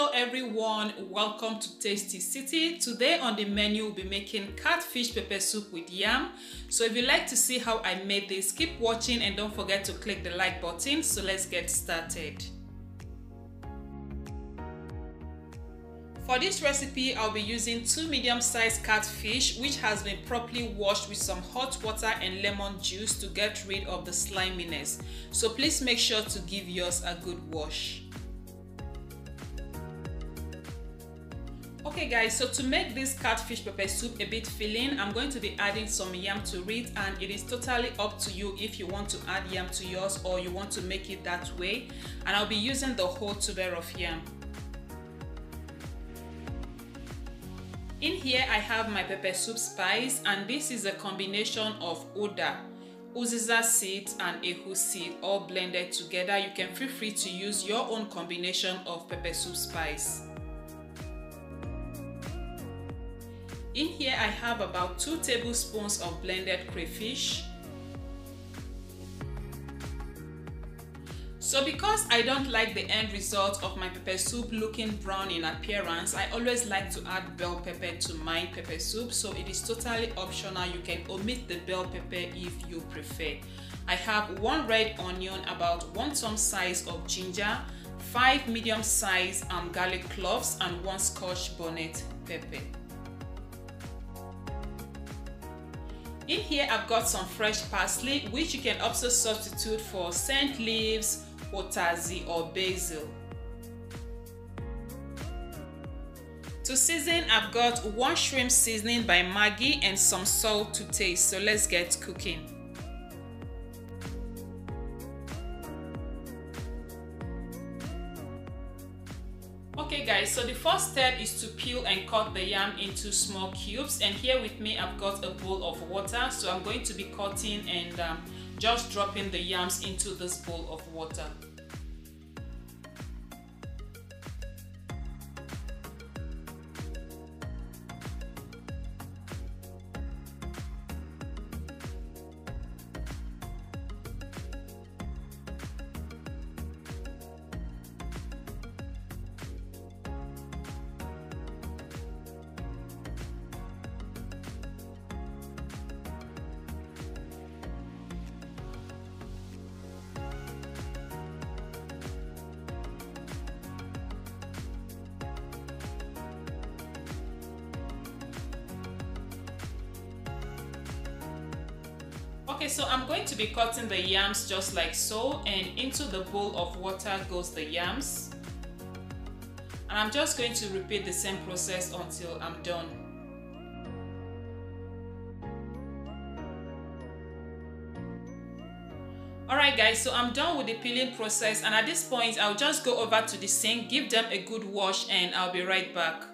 Hello everyone, welcome to Tasty City. Today on the menu we'll be making catfish pepper soup with yam. So if you like to see how I made this, keep watching and don't forget to click the like button. So let's get started. For this recipe, I'll be using two medium-sized catfish which has been properly washed with some hot water and lemon juice to get rid of the sliminess. So please make sure to give yours a good wash. Okay guys, so to make this catfish pepper soup a bit filling, I'm going to be adding some yam to it and it is totally up to you if you want to add yam to yours or you want to make it that way. And I'll be using the whole tuber of yam. In here I have my pepper soup spice and this is a combination of Uda, Uziza seeds and Ehu seed all blended together. You can feel free to use your own combination of pepper soup spice. In here I have about 2 tablespoons of blended crayfish. So because I don't like the end result of my pepper soup looking brown in appearance, I always like to add bell pepper to my pepper soup. So it is totally optional. You can omit the bell pepper if you prefer. I have one red onion, about one thumb size of ginger, five medium size um, garlic cloves and one scotch bonnet pepper. In here I've got some fresh parsley which you can also substitute for scent leaves, potazi or basil. To season I've got one shrimp seasoning by Maggi and some salt to taste so let's get cooking. Guys, so the first step is to peel and cut the yam into small cubes and here with me I've got a bowl of water so I'm going to be cutting and um, just dropping the yams into this bowl of water. Okay, so I'm going to be cutting the yams just like so and into the bowl of water goes the yams. And I'm just going to repeat the same process until I'm done. Alright guys, so I'm done with the peeling process and at this point I'll just go over to the sink, give them a good wash and I'll be right back.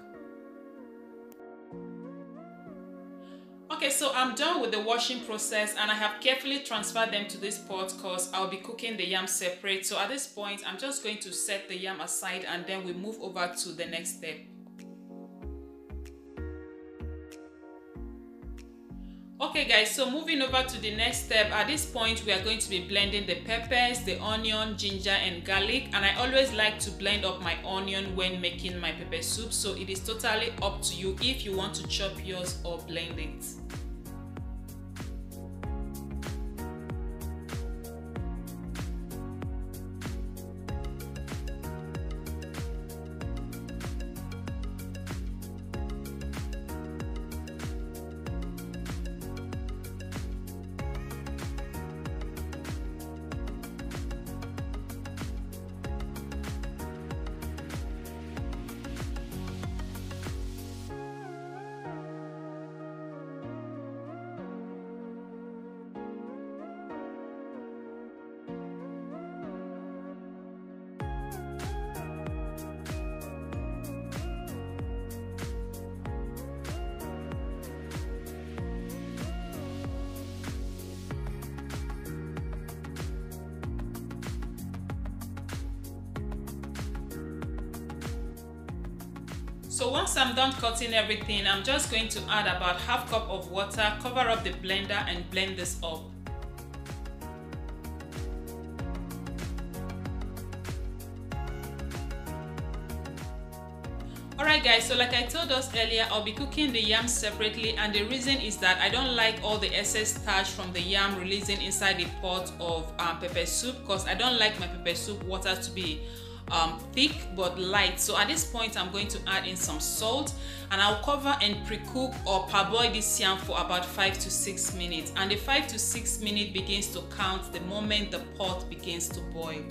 Okay, so I'm done with the washing process and I have carefully transferred them to this pot because I'll be cooking the yam separate. So at this point, I'm just going to set the yam aside and then we move over to the next step. Okay guys, so moving over to the next step, at this point we are going to be blending the peppers, the onion, ginger and garlic and I always like to blend up my onion when making my pepper soup so it is totally up to you if you want to chop yours or blend it. So once I'm done cutting everything, I'm just going to add about half cup of water, cover up the blender and blend this up. Alright guys, so like I told us earlier, I'll be cooking the yam separately and the reason is that I don't like all the excess starch from the yam releasing inside the pot of um, pepper soup because I don't like my pepper soup water to be um, thick but light. So at this point, I'm going to add in some salt and I'll cover and pre-cook or parboil this yam for about 5 to 6 minutes. And the 5 to 6 minute begins to count the moment the pot begins to boil.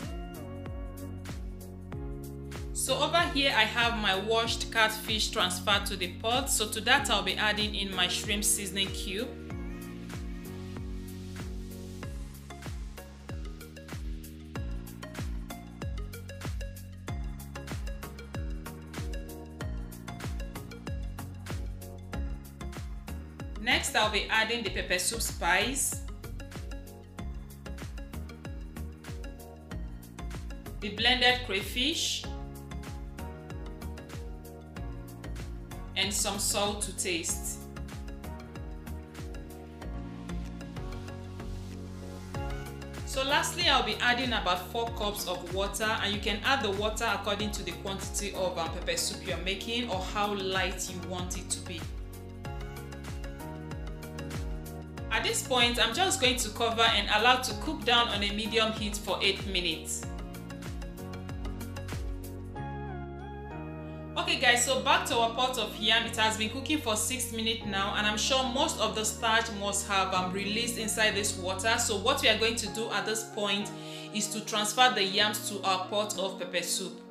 So over here I have my washed catfish transferred to the pot. So to that I'll be adding in my shrimp seasoning cube. Next, I'll be adding the pepper soup spice, the blended crayfish, and some salt to taste. So lastly, I'll be adding about 4 cups of water and you can add the water according to the quantity of um, pepper soup you're making or how light you want it to be. This point, I'm just going to cover and allow to cook down on a medium heat for 8 minutes. Okay guys, so back to our pot of yam. It has been cooking for 6 minutes now and I'm sure most of the starch must have um, released inside this water. So what we are going to do at this point is to transfer the yams to our pot of pepper soup.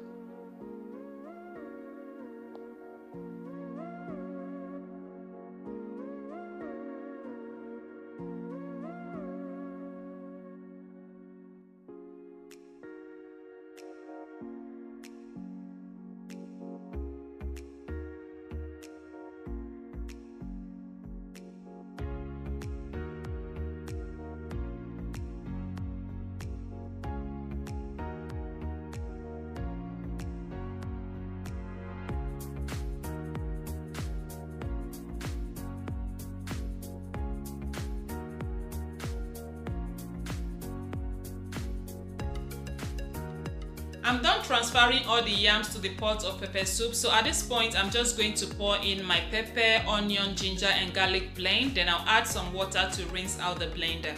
I'm done transferring all the yams to the pot of pepper soup. So at this point, I'm just going to pour in my pepper, onion, ginger and garlic blend. Then I'll add some water to rinse out the blender.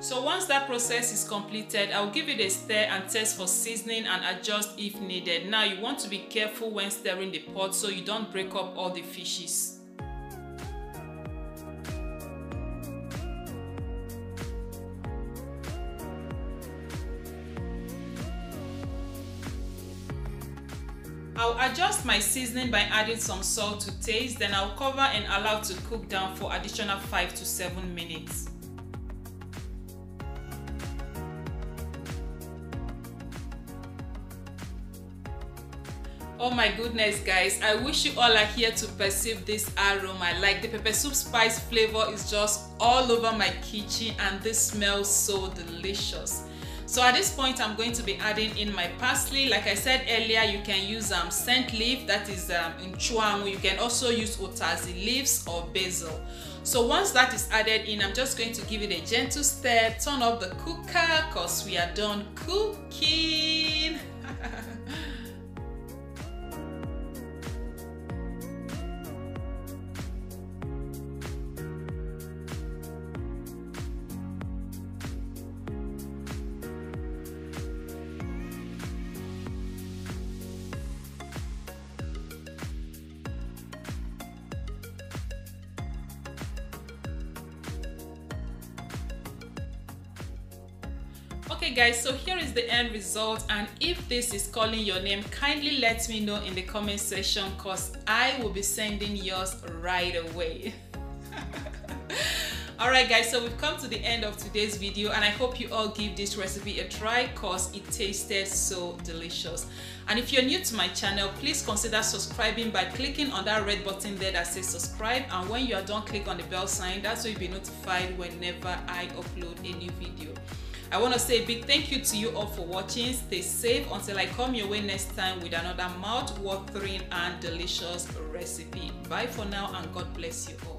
So once that process is completed, I'll give it a stir and test for seasoning and adjust if needed. Now you want to be careful when stirring the pot so you don't break up all the fishes. I'll adjust my seasoning by adding some salt to taste, then I'll cover and allow to cook down for additional 5 to 7 minutes. Oh my goodness guys, I wish you all are here to perceive this aroma. Like the pepper soup spice flavor is just all over my kitchen and this smells so delicious. So at this point, I'm going to be adding in my parsley. Like I said earlier, you can use um, scent leaf, that is um, nchwangu. You can also use utazi leaves or basil. So once that is added in, I'm just going to give it a gentle stir, turn off the cooker because we are done cooking. okay guys so here is the end result and if this is calling your name kindly let me know in the comment section because i will be sending yours right away Alright guys, so we've come to the end of today's video and I hope you all give this recipe a try cause it tasted so delicious. And if you're new to my channel, please consider subscribing by clicking on that red button there that says subscribe and when you are done, click on the bell sign. That's so you'll be notified whenever I upload a new video. I want to say a big thank you to you all for watching. Stay safe until I come your way next time with another mouth-watering and delicious recipe. Bye for now and God bless you all.